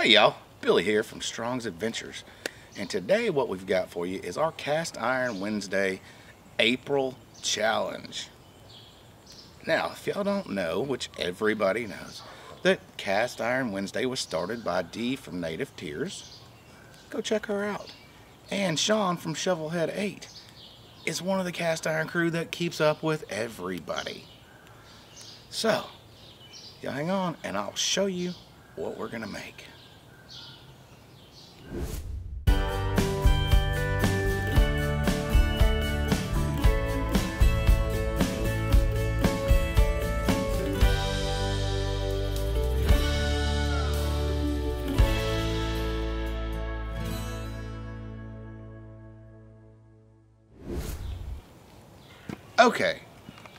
Hey y'all, Billy here from Strong's Adventures. And today what we've got for you is our Cast Iron Wednesday April Challenge. Now, if y'all don't know, which everybody knows, that Cast Iron Wednesday was started by Dee from Native Tearz. Go check her out. And Sean from Shovelhead 8 is one of the cast iron crew that keeps up with everybody. So, y'all hang on and I'll show you what we're gonna make. Okay,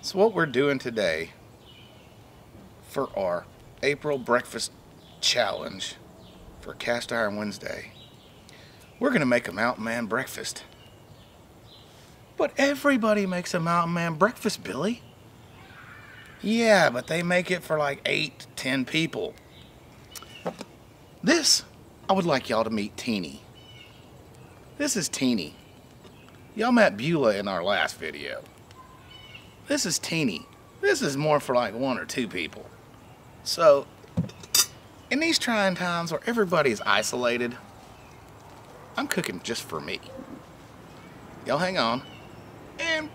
so what we're doing today for our April breakfast challenge for Cast Iron Wednesday, we're going to make a Mountain Man breakfast. But everybody makes a Mountain Man breakfast, Billy. Yeah, but they make it for like eight, ten people. This, I would like y'all to meet Teeny. This is Teeny. Y'all met Beulah in our last video. This is teeny. This is more for like one or two people. So, in these trying times where everybody's isolated, I'm cooking just for me. Y'all hang on, and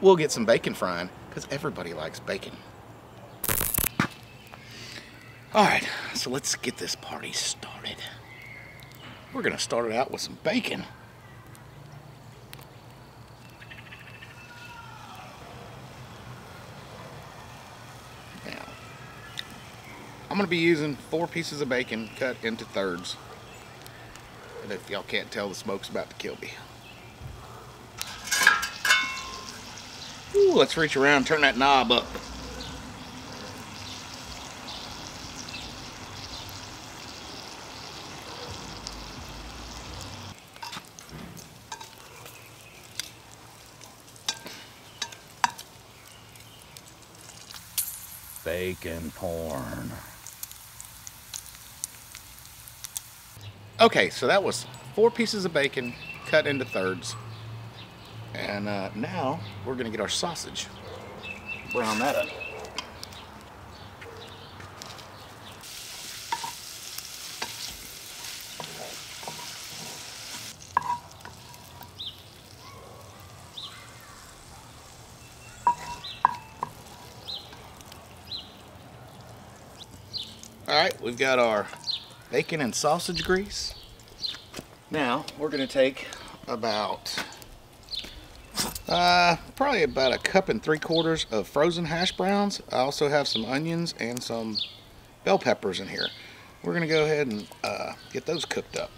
we'll get some bacon frying, because everybody likes bacon. Alright, so let's get this party started. We're going to start it out with some bacon. I'm going to be using four pieces of bacon cut into thirds. And if y'all can't tell, the smoke's about to kill me. Ooh, let's reach around turn that knob up. Bacon porn. Okay, so that was four pieces of bacon cut into thirds. And uh, now we're gonna get our sausage. Brown that up. All right, we've got our bacon and sausage grease. Now we're going to take about uh, probably about a cup and three quarters of frozen hash browns. I also have some onions and some bell peppers in here. We're going to go ahead and uh, get those cooked up.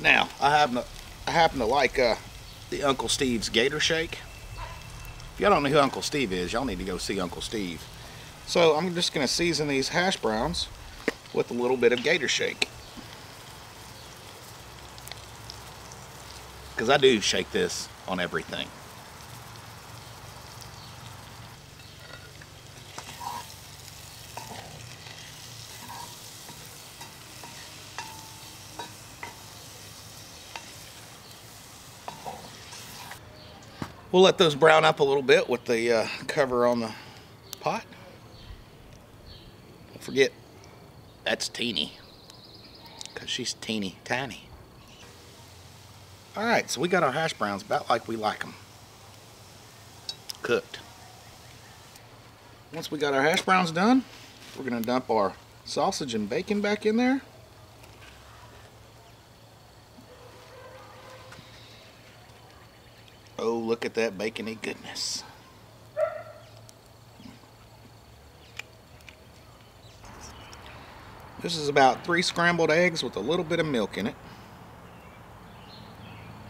Now I happen to, I happen to like uh, the Uncle Steve's Gator Shake. If y'all don't know who Uncle Steve is, y'all need to go see Uncle Steve. So I'm just going to season these hash browns with a little bit of gator shake. Because I do shake this on everything. We'll let those brown up a little bit with the uh, cover on the pot. Don't forget, that's teeny. Because she's teeny tiny. Alright, so we got our hash browns about like we like them. Cooked. Once we got our hash browns done, we're going to dump our sausage and bacon back in there. Oh, look at that bacony goodness. This is about three scrambled eggs with a little bit of milk in it.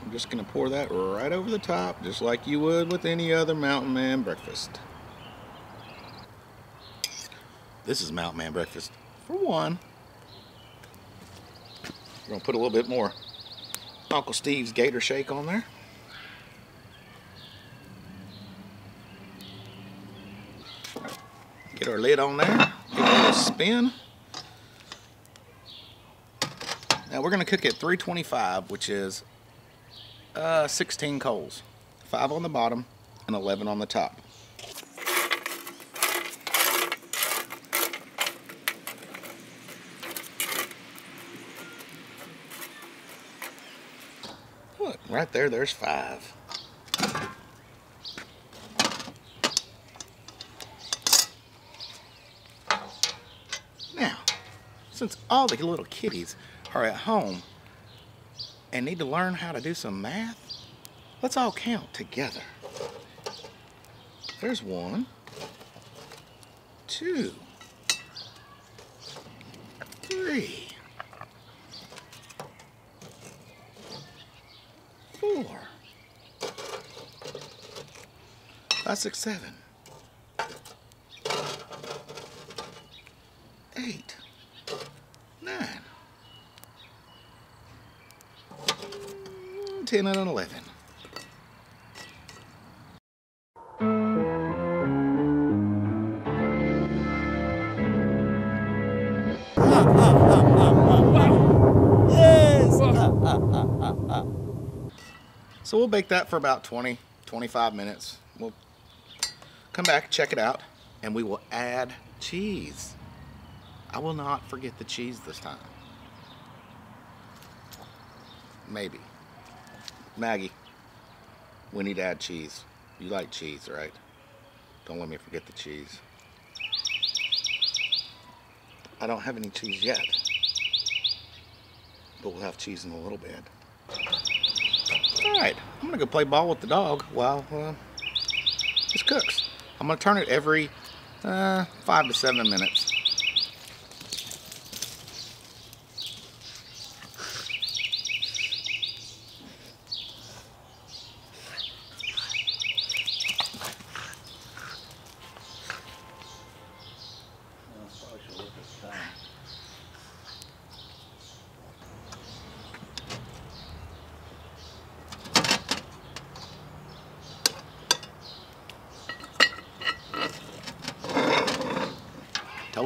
I'm just going to pour that right over the top, just like you would with any other Mountain Man breakfast. This is Mountain Man breakfast for one. We're going to put a little bit more Uncle Steve's Gator Shake on there. Get our lid on there, give it a little spin. Now we're going to cook at 325, which is uh, 16 coals. 5 on the bottom and 11 on the top. Look, right there, there's 5. Now, since all the little kitties are at home and need to learn how to do some math, let's all count together. There's one, two, three, four, five, six, seven, eight, 10 and an 11. So we'll bake that for about 20, 25 minutes. We'll come back, check it out, and we will add cheese. I will not forget the cheese this time. Maybe. Maggie, we need to add cheese. You like cheese, right? Don't let me forget the cheese. I don't have any cheese yet, but we'll have cheese in a little bit. All right, I'm gonna go play ball with the dog while uh, this cooks. I'm gonna turn it every uh, five to seven minutes.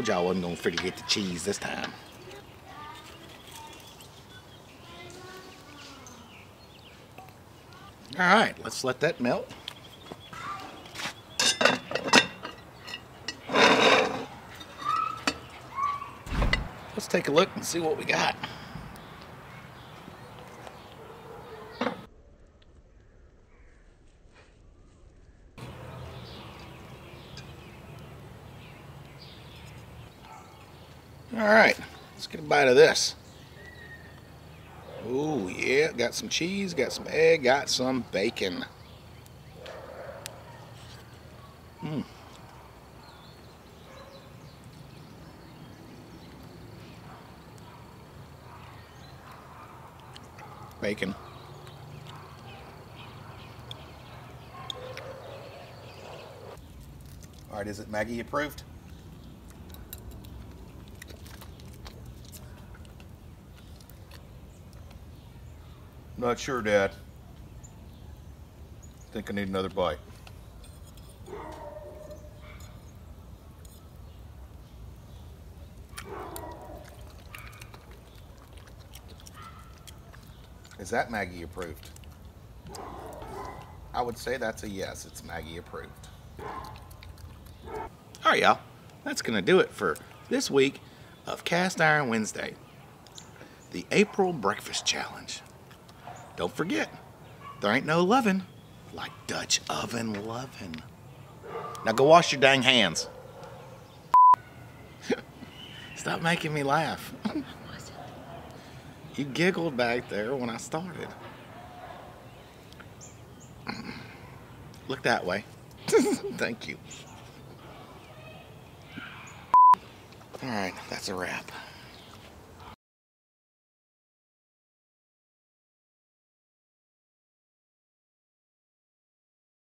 Told y'all I wasn't gonna forget the cheese this time. All right, let's let that melt. Let's take a look and see what we got. All right, let's get a bite of this. Oh yeah, got some cheese, got some egg, got some bacon. Mmm. Bacon. All right, is it Maggie approved? Not sure, Dad. Think I need another bite. Is that Maggie approved? I would say that's a yes. It's Maggie approved. All right, y'all. That's going to do it for this week of Cast Iron Wednesday, the April Breakfast Challenge. Don't forget, there ain't no loving like Dutch oven loving. Now go wash your dang hands. Stop making me laugh. you giggled back there when I started. Look that way. Thank you. All right, that's a wrap.